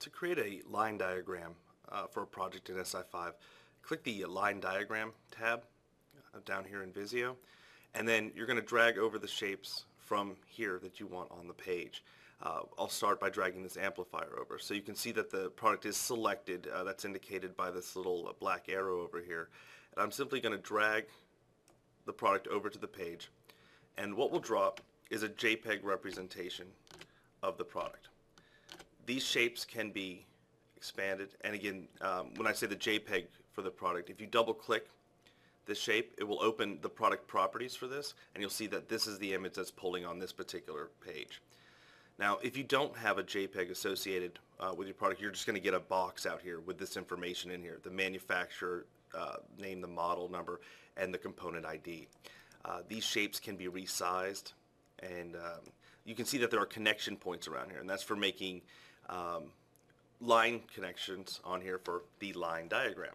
to create a line diagram uh, for a project in SI5, click the line diagram tab uh, down here in Visio, and then you're going to drag over the shapes from here that you want on the page. Uh, I'll start by dragging this amplifier over. So you can see that the product is selected. Uh, that's indicated by this little uh, black arrow over here. And I'm simply going to drag the product over to the page. And what will drop is a JPEG representation of the product. These shapes can be expanded. And again, um, when I say the JPEG for the product, if you double click the shape, it will open the product properties for this, and you'll see that this is the image that's pulling on this particular page. Now, if you don't have a JPEG associated uh, with your product, you're just going to get a box out here with this information in here, the manufacturer uh, name, the model number, and the component ID. Uh, these shapes can be resized, and um, you can see that there are connection points around here, and that's for making um, line connections on here for the line diagram.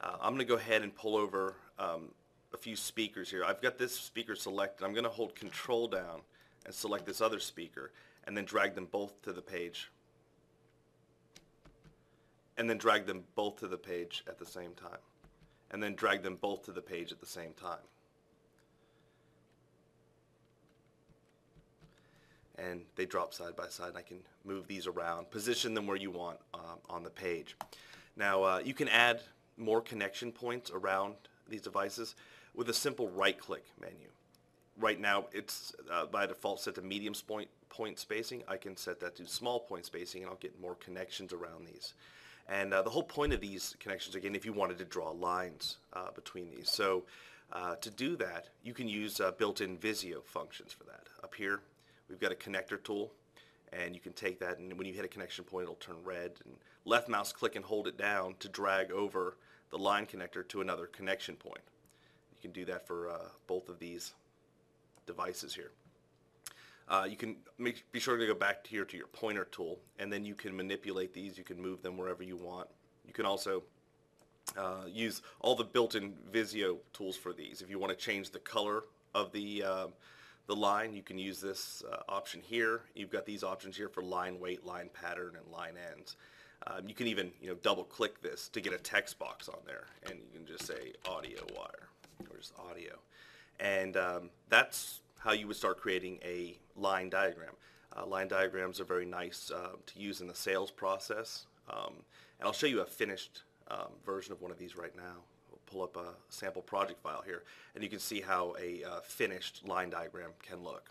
Uh, I'm going to go ahead and pull over um, a few speakers here. I've got this speaker selected. I'm going to hold control down and select this other speaker and then drag them both to the page and then drag them both to the page at the same time and then drag them both to the page at the same time. And they drop side by side. And I can move these around, position them where you want um, on the page. Now uh, you can add more connection points around these devices with a simple right click menu. Right now it's uh, by default set to medium point, point spacing. I can set that to small point spacing and I'll get more connections around these. And uh, the whole point of these connections, again, if you wanted to draw lines uh, between these. So uh, to do that, you can use uh, built-in Visio functions for that. Up here, we've got a connector tool, and you can take that, and when you hit a connection point, it'll turn red. And left mouse click and hold it down to drag over the line connector to another connection point. You can do that for uh, both of these devices here. Uh, you can make, be sure to go back here to your pointer tool and then you can manipulate these. You can move them wherever you want. You can also uh, use all the built-in Visio tools for these. If you want to change the color of the, uh, the line, you can use this uh, option here. You've got these options here for line weight, line pattern, and line ends. Um, you can even you know double click this to get a text box on there and you can just say audio wire or just audio and um, that's how you would start creating a line diagram. Uh, line diagrams are very nice uh, to use in the sales process. Um, and I'll show you a finished um, version of one of these right now. Pull up a sample project file here, and you can see how a uh, finished line diagram can look.